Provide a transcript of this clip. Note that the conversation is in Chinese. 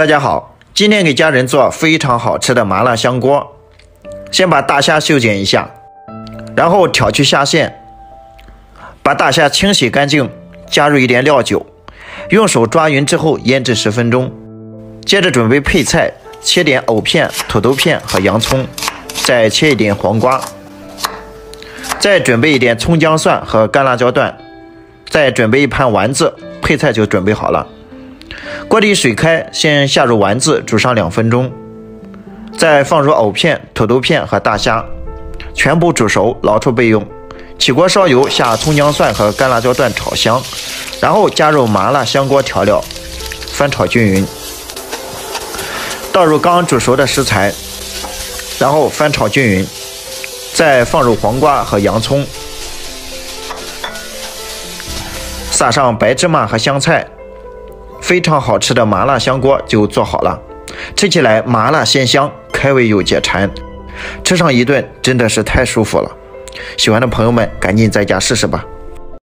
大家好，今天给家人做非常好吃的麻辣香锅。先把大虾修剪一下，然后挑去虾线，把大虾清洗干净，加入一点料酒，用手抓匀之后腌制十分钟。接着准备配菜，切点藕片、土豆片和洋葱，再切一点黄瓜，再准备一点葱姜蒜和干辣椒段，再准备一盘丸子，配菜就准备好了。锅底水开，先下入丸子，煮上两分钟，再放入藕片、土豆片和大虾，全部煮熟，捞出备用。起锅烧油，下葱姜蒜和干辣椒段炒香，然后加入麻辣香锅调料，翻炒均匀。倒入刚煮熟的食材，然后翻炒均匀，再放入黄瓜和洋葱，撒上白芝麻和香菜。非常好吃的麻辣香锅就做好了，吃起来麻辣鲜香，开胃又解馋，吃上一顿真的是太舒服了。喜欢的朋友们赶紧在家试试吧。